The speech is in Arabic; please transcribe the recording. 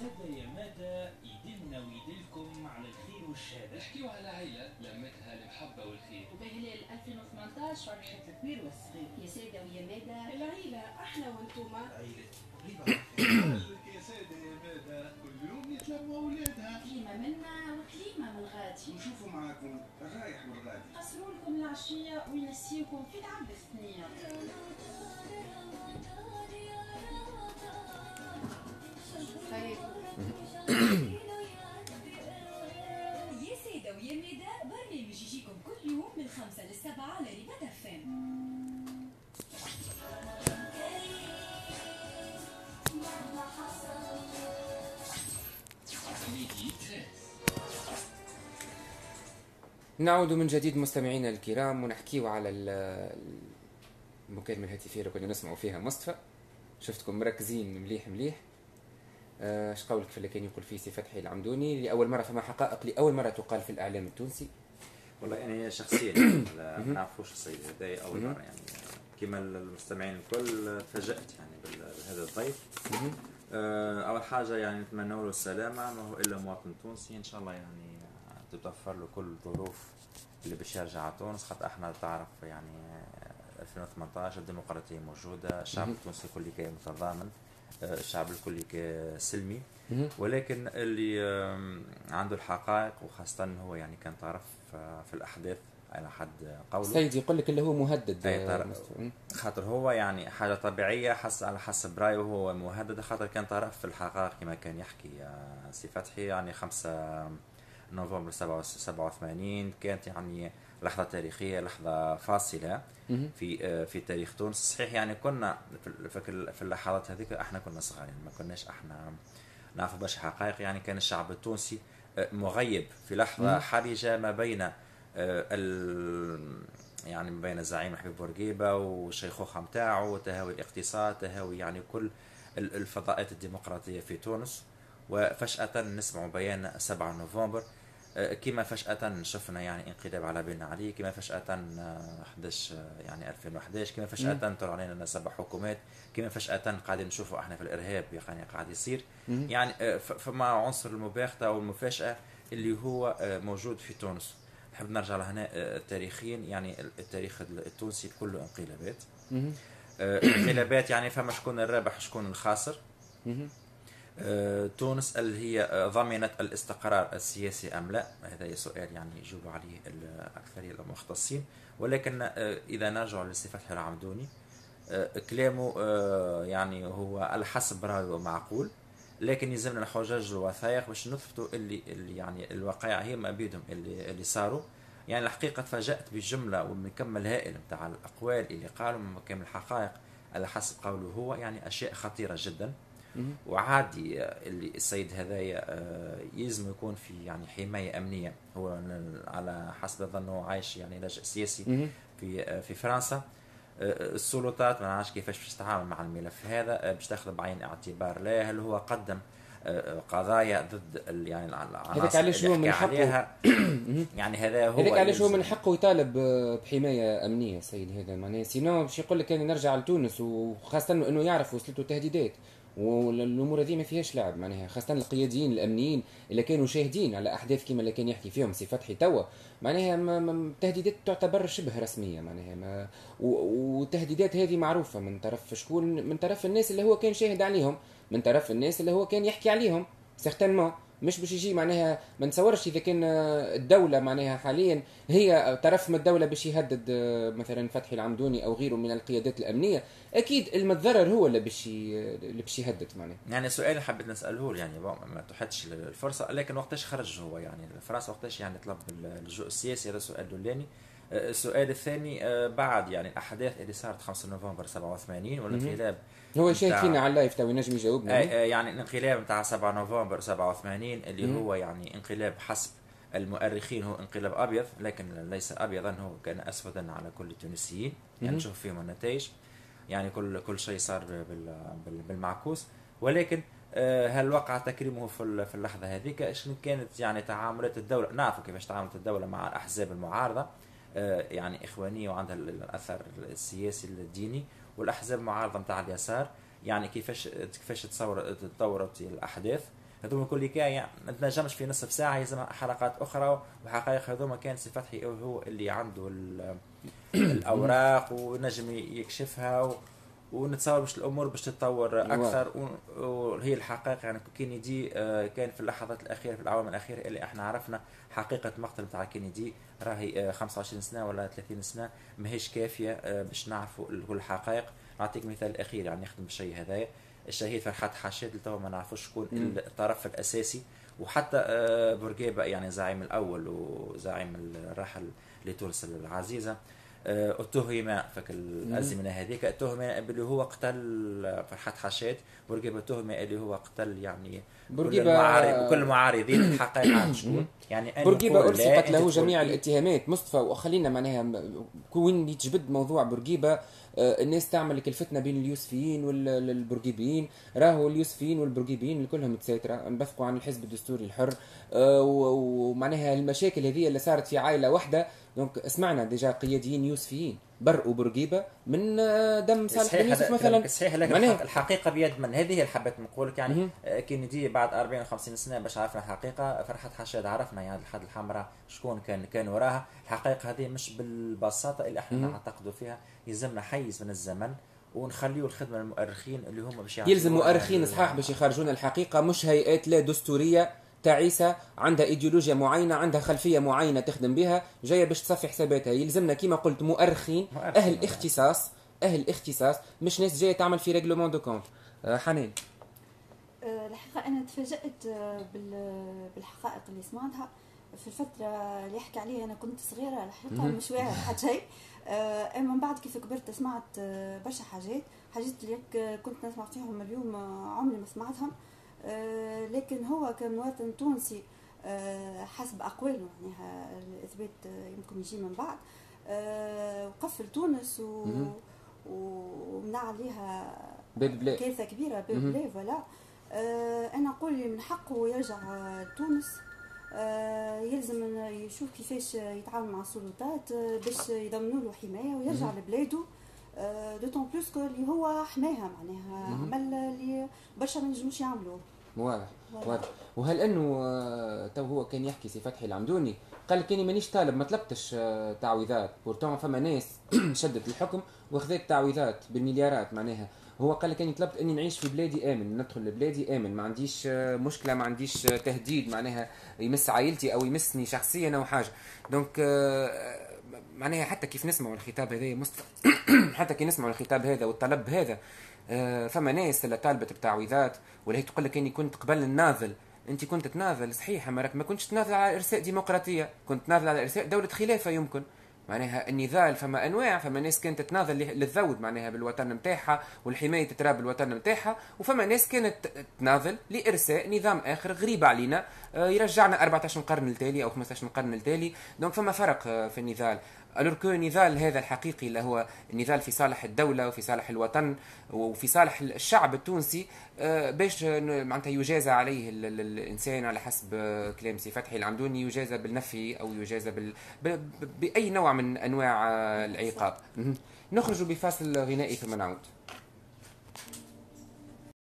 سادة يا مادة يدلنا ويدلكم على الخير والشهادة. نحكيو على عائلة لمتها المحبة والخير. وبهلال 2018 فرحة الكبير والصغير. يا سادة ويا مادة العيلة إحنا وانتوما عيلة. يا سادة يا مادة كل يوم يتلموا أولادها. كلمة منا وكلمة من الغادي نشوفوا معاكم. الرايح والغادي قصروا لكم العشية وينسيكم في العب الثنية نعود من جديد مستمعينا الكرام ونحكيو على ال- المكالمة الهاتفية اللي كنا نسمعوا فيها مصطفى. شفتكم مركزين مليح مليح. اش قولك في اللي كان يقول فيه سي فتحي العمدوني؟ لأول مرة فما حقائق لأول مرة تقال في الإعلام التونسي. والله يعني شخصيا يعني لا ما نعرفوش السيد هذا أول مرة يعني. كما المستمعين الكل تفاجأت يعني بهذا الضيف. آه، أول حاجة يعني نتمنى له السلامة ما هو إلا مواطن تونسي. إن شاء الله يعني تتوفر له كل الظروف اللي باش يرجع على تونس. خاطر إحنا تعرف يعني آه، 2018 الديمقراطية موجودة الشعب التونسي الكل كان متضامن. آه، الشعب الكل سلمي ولكن اللي عنده الحقائق وخاصة هو يعني كان طرف آه، في الأحداث على حد قوله. سيد يقول لك اللي هو مهدد أي آه،. خاطر هو يعني حاجة طبيعية حس على حسب رأيه هو مهدد خاطر كان طرف في الحقائق كما كان يحكي آه، سي فتحي يعني 5 نوفمبر 87 كانت يعني لحظة تاريخية لحظة فاصلة. في آه، في تاريخ تونس. صحيح يعني كنا في- اللحظات هذيك إحنا كنا صغار يعني ما كناش إحنا نعرف برشا حقائق. يعني كان الشعب التونسي آه، مغيب في لحظة حرجة ما بين آه، ال يعني ما بين الزعيم حبيب بورقيبة والشيخوخه نتاعو تهاوي الاقتصاد تهاوي يعني كل ال- الفضاءات الديمقراطية في تونس. وفجأة نسمع بيان 7 نوفمبر كما فجأة شفنا يعني انقلاب على بن علي كما فجأة آه، 11 آه، يعني 2011 كما فجأة طلع علينا سبع حكومات كما فجأة قاعدين نشوفوا إحنا في الإرهاب يعني قاعد يصير. يعني آه، فما عنصر المباغتة والمفاجأة اللي هو آه، موجود في تونس. نحب نرجع لهنا آه، تاريخيا يعني التاريخ التونسي كله انقلابات. آه، انقلابات يعني فما شكون الرابح شكون الخاسر. آه، تونس اللي هي آه، ضمنت الاستقرار السياسي أم لا؟ هذا سؤال يعني يجوب عليه الأكثرية المختصين. ولكن آه، إذا نرجع فتحي العمدوني آه، كلامه آه، يعني هو على حسب رأيه معقول لكن يلزمنا الحجج والوثائق باش نثبتوا اللي, اللي يعني الوقائع هي ما بيدهم اللي, اللي صاروا. يعني الحقيقة تفاجأت بالجملة ومن كم الهائل نتاع الأقوال اللي قالوا من كم الحقائق على حسب قوله هو يعني أشياء خطيرة جدا. وعادي اللي السيد هذايا آه، يلزم يكون في يعني حماية أمنية. هو على حسب ظنه عايش يعني لاجئ سياسي. في آه، في فرنسا. آه، السلطات ما نعرفش كيفاش باش تتعامل مع الملف هذا باش تاخذ بعين اعتبار. لا هل هو قدم قضايا ضد يعني العناصر هذاك علاش اللي هو من حقه- يعني هذا هو هذاك علاش هو. من حقه يطالب بحماية أمنية السيد هذا. معناها sinon باش يقول لك أنا نرجع لتونس وخاصة إنه يعرف وصلته تهديدات والامور هذه ما فيهاش لعب معناها خاصة القياديين الأمنيين اللي كانوا شاهدين على أحداث كما اللي كان يحكي فيهم سي فتحي توا. معناها ما- ما- تهديدات تعتبر شبه رسمية معناها ما والتهديدات هذه معروفة من طرف شكون؟ من طرف الناس اللي هو كان شاهد عليهم من طرف الناس اللي هو كان يحكي عليهم certainement مش باش يجي معناها ما نتصورش إذا كان آه، الدولة معناها حاليا هي طرف من الدولة باش يهدد آه، مثلا فتحي العمدوني أو غيره من القيادات الأمنية. أكيد المتضرر هو اللي باش اللي باش يهدد معناها. يعني سؤال حبيت نسأله له يعني ما تحدش الفرصة لكن وقتاش خرج هو؟ يعني فرنسا وقتاش يعني طلب اللجوء السياسي هذا السؤال الأولاني. آه، السؤال الثاني آه، بعد يعني الأحداث اللي صارت 5 نوفمبر 87 والانقلاب هو بتاع- فينا على ال live تو ينجم يجاوبنا آه، آه، يعني الانقلاب نتاع 7 نوفمبر 87 اللي هو يعني انقلاب حسب المؤرخين هو انقلاب أبيض لكن ليس ابيضا هو كان اسودا على كل التونسيين. يعني نشوف فيهم النتائج يعني كل كل شيء صار بال- بال- بالمعكوس. ولكن آه، هل وقع تكريمه في ال- في اللحظة هذيك؟ شنو كانت يعني تعاملات الدولة؟ نعرف كيفاش تعاملت الدولة مع الأحزاب المعارضة. آه، يعني اخوانيه وعندها ال- الأثر السياسي الديني والأحزاب المعارضة نتاع اليسار يعني كيفاش كيفاش تصور تطورت الأحداث هذوما كل حكايه ما تنجمش في نصف ساعة يلزم حلقات أخرى وحقائق هذوما كان سي فتحي هو اللي عنده ال- الأوراق ونجم يكشفها. ونتصور باش الأمور باش تتطور أكثر وهي الحقائق يعني كينيدي آه، كان في اللحظات الأخيرة في الاعوام الأخيرة اللي إحنا عرفنا حقيقة مقتل نتاع كينيدي راهي آه، 25 سنة ولا 30 سنة ماهيش كافية آه، باش نعرفوا كل الحقائق. نعطيك مثال أخير يعني نخدم بالشيء هذايا. الشهيد فرحات حشاد لتوا ما نعرفوش شكون. الطرف الأساسي. وحتى آه، بورقيبة يعني الزعيم الأول وزعيم الراحل لتونس العزيزة. آه، اتهم فك الأزمنة هذيك. اتهم باللي هو قتل فرحات حشاد بورقيبة اتهم اللي هو قتل يعني كل بورقيبة المعارض كل المعارضين الحقيقة عن شكون يعني بورقيبة أنت له جميع إيه. الاتهامات. مصطفى وخلينا معناها وين يتجبد موضوع بورقيبة آه، الناس تعمل لك الفتنة بين اليوسفيين والبورقيبيين راهو اليوسفيين والبورقيبيين كلهم متساتره انبثقوا عن الحزب الدستوري الحر. آه، ومعناها المشاكل هذه اللي صارت في عائلة واحدة. donc سمعنا déjà قياديين يوسفيين. برقوا بورقيبة من آه، دم صالح بن يوسف مثلا. صحيح لكن الحقيقة بيد من هذه اللي حبيت نقول لك يعني. آه، كينيدي بعد 40 50 سنة باش عرفنا الحقيقة فرحت حشاد عرفنا يعني الحد الحمراء شكون كان كان وراها. الحقيقة هذه مش بالبساطة اللي إحنا. نعتقدوا فيها. يلزمنا حيز من الزمن ونخليوا الخدمة للمؤرخين اللي هم باش يلزم مؤرخين صحاح باش يخرجون الحقيقة مش هيئات لا دستورية تعيسة عندها إيديولوجيا معينة عندها خلفية معينة تخدم بها جاية باش تصفي حساباتها يلزمنا كما قلت مؤرخين أهل. اختصاص أهل اختصاص مش ناس جاية تعمل في règlement de comptes حنان الحقيقة أنا تفاجأت آه، بال- بالحقائق اللي سمعتها. في الفترة اللي يحكي عليها أنا كنت صغيرة الحقيقة. مش واعية حتى شيء. آه، أما من بعد كيف كبرت سمعت آه، برشا حاجات. حاجات اللي كنت نسمع فيهم اليوم عمري ما سمعتهم. لكن هو كمواطن تونسي آه، حسب أقواله معناها الإثبات آه، يمكن يجي من بعد آه، وقفل تونس و. ومنع عليها باب كارثة كبيرة مهم. بلا فوالا آه أنا نقول من حقه يرجع آه، تونس آه يلزم يشوف كيفاش يتعامل مع السلطات آه باش يضمنوا له حماية ويرجع. لبلاده آه d'autant plus que اللي هو حماها معناها. عمل اللي برشا ما نجموش يعملوه واضح. واضح وهل انه آه، تو هو كان يحكي سي فتحي العمدوني قال لك اني مانيش طالب ما طلبتش آه، تعويضات. pourtant فما ناس شدت الحكم واخذت تعويضات بالمليارات معناها. هو قال لك أني طلبت أني نعيش في بلادي آمن ندخل لبلادي آمن. ما عنديش آه، مشكلة ما عنديش آه، تهديد معناها يمس عائلتي أو يمسني شخصيا أو حاجة. دونك معناها حتى كيف نسمعوا الخطاب هذا مصطفى؟ حتى كي نسمعوا الخطاب هذا والطلب هذا فما ناس اللي طالبت بتعويضات ولا هي تقول لك أني كنت قبل الناضل انت كنت تناضل صحيح أما راك ما كنتش تناضل على إرساء ديمقراطية كنت تناضل على إرساء دولة خلافة يمكن. معناها النضال فما أنواع فما ناس كانت تناضل ل- للذود معناها بالوطن نتاعها والحماية تراب الوطن نتاعها وفما ناس كانت تناضل لإرساء نظام آخر غريب علينا آه، يرجعنا 14 قرن التالي أو 15 قرن التالي donc فما فرق آه، في النضال. alors que النضال هذا الحقيقي اللي هو النضال في صالح الدولة وفي صالح الوطن وفي صالح الشعب التونسي آه، باش معناتها يجازى عليه ال- ال- الإنسان على حسب آه، كلام سي فتحي العمدوني يجازى بالنفي أو يجازى بال... ب... بأي نوع من أنواع آه، العقاب. نخرج بفاصل غنائي ثم نعود